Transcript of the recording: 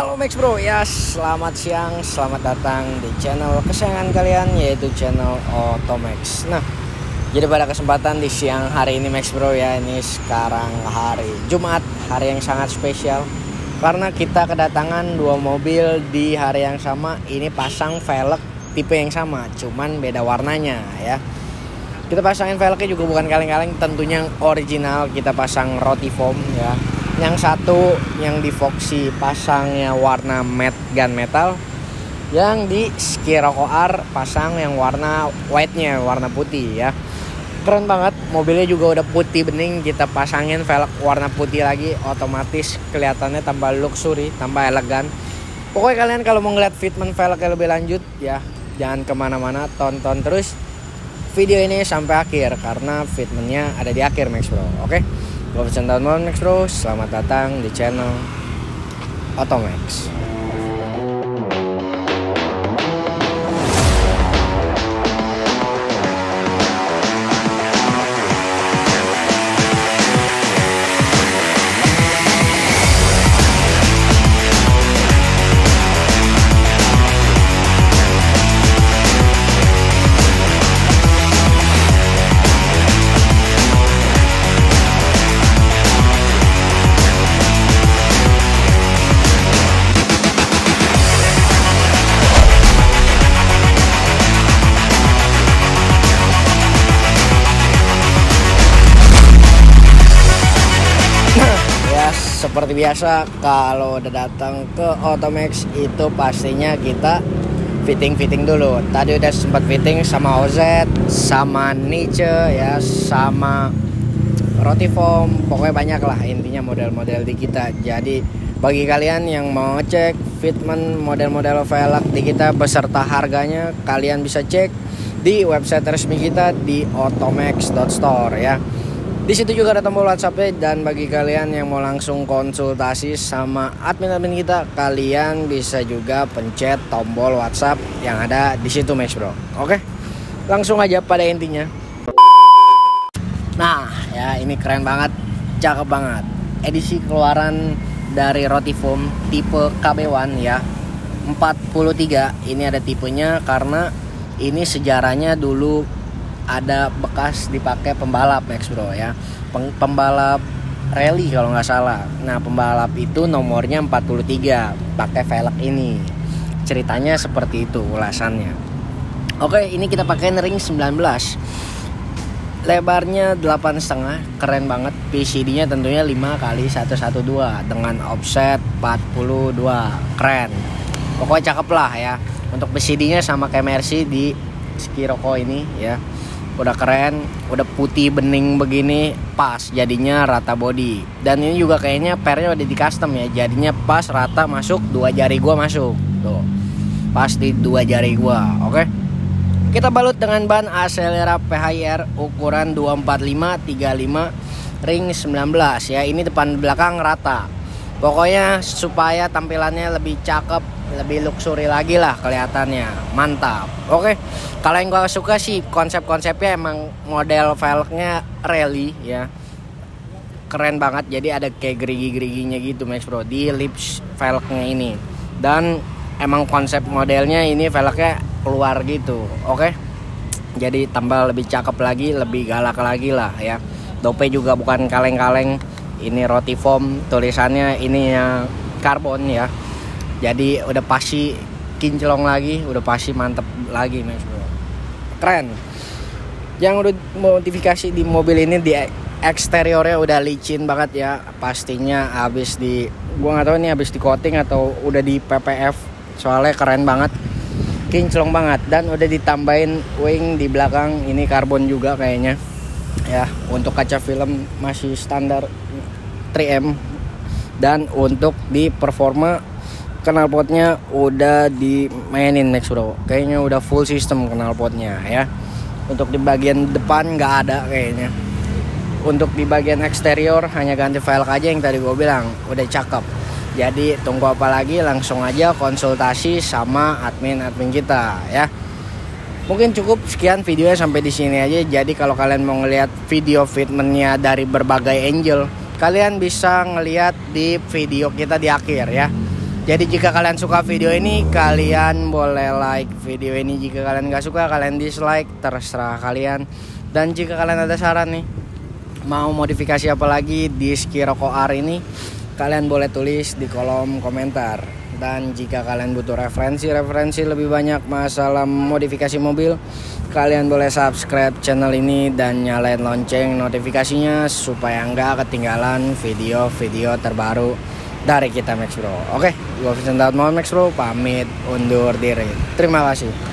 Halo Max Bro, ya selamat siang, selamat datang di channel kesayangan kalian yaitu channel Otomax. Nah, jadi pada kesempatan di siang hari ini Max Bro ya ini sekarang hari Jumat, hari yang sangat spesial karena kita kedatangan dua mobil di hari yang sama. Ini pasang velg tipe yang sama, cuman beda warnanya ya. Kita pasangin velgnya juga bukan kaleng-kaleng, tentunya original kita pasang roti foam ya yang satu yang di Foxy pasangnya warna matte gun metal. Yang di Skiroko R pasang yang warna white-nya warna putih ya. Keren banget mobilnya juga udah putih bening kita pasangin velg warna putih lagi otomatis kelihatannya tambah luxury tambah elegan. Pokoknya kalian kalau mau ngeliat fitment velgnya lebih lanjut ya jangan ke mana-mana tonton terus video ini sampai akhir karena fitmentnya ada di akhir Max Bro oke? okay? Gue Vincent Bro, selamat datang di channel Otomax. Seperti biasa kalau udah datang ke Otomax itu pastinya kita fitting-fitting dulu. Tadi udah sempat fitting sama OZ, sama Nietzsche ya, sama roti foam, pokoknya banyak lah intinya model-model di kita. Jadi bagi kalian yang mau ngecek fitment model-model velg di kita beserta harganya, kalian bisa cek di website resmi kita di otomax.store ya. Di situ juga ada tombol WhatsApp dan bagi kalian yang mau langsung konsultasi sama admin-admin kita, kalian bisa juga pencet tombol WhatsApp yang ada di situ, Mas Bro. Oke. Langsung aja pada intinya. Nah, ya ini keren banget, cakep banget. Edisi keluaran dari Roti Foam tipe KB1 ya. 43 ini ada tipenya karena ini sejarahnya dulu ada bekas dipakai pembalap Max Bro ya. Pembalap rally kalau nggak salah. Nah pembalap itu nomornya 43 pakai velg ini. Ceritanya seperti itu ulasannya. Oke ini kita pakai ring 19 lebarnya 8 setengah keren banget. PCD nya tentunya 5 kali 112 dengan offset 42 keren. Pokoknya cakep lah ya. Untuk PCD nya sama kayak Mercy di Skiroko ini ya udah keren udah putih bening begini pas jadinya rata body. Dan ini juga kayaknya pernya udah di custom ya jadinya pas rata masuk dua jari gua masuk. Tuh pas di dua jari gua oke? Okay? kita balut dengan ban Acelera PHR ukuran 245 35 ring 19 ya. Ini depan belakang rata. Pokoknya supaya tampilannya lebih cakep lebih luxury lagi lah kelihatannya. Mantap. Oke kalau yang gue suka sih konsep-konsepnya emang model velgnya rally ya. Keren banget. Jadi ada kayak gerigi-geriginya gitu Max Bro di lips velgnya ini. Dan emang konsep modelnya ini velgnya keluar gitu oke? Jadi tambah lebih cakep lagi lebih galak lagi lah ya. Dope juga bukan kaleng-kaleng. Ini roti foam tulisannya ini yang karbon ya jadi udah pasti kinclong lagi udah pasti mantep lagi mas bro. Keren. Yang udah modifikasi di mobil ini di eksteriornya udah licin banget ya. Pastinya habis di gua nggak tahu ini habis di coating atau udah di PPF soalnya keren banget. Kinclong banget. Dan udah ditambahin wing di belakang. Ini karbon juga kayaknya. Ya untuk kaca film masih standar 3M dan untuk di performa knalpotnya udah dimainin next bro. Kayaknya udah full system knalpotnya ya. Untuk di bagian depan nggak ada kayaknya. Untuk di bagian eksterior hanya ganti velg aja yang tadi gue bilang. Udah cakep. Jadi tunggu apa lagi langsung aja konsultasi sama admin-admin kita ya. Mungkin cukup sekian videonya sampai di sini aja. Jadi kalau kalian mau ngelihat video fitmentnya dari berbagai angel kalian bisa ngelihat di video kita di akhir ya Jadi jika kalian suka video ini, kalian boleh like video ini. Jika kalian gak suka, kalian dislike, terserah kalian. Dan jika kalian ada saran nih, mau modifikasi apa lagi di Skiroko R ini, kalian boleh tulis di kolom komentar. Dan jika kalian butuh referensi-referensi lebih banyak masalah modifikasi mobil, kalian boleh subscribe channel ini dan nyalain lonceng notifikasinya supaya nggak ketinggalan video-video terbaru dari kita Max Bro. Oke, gue Vincent Max Bro pamit undur diri. Terima kasih.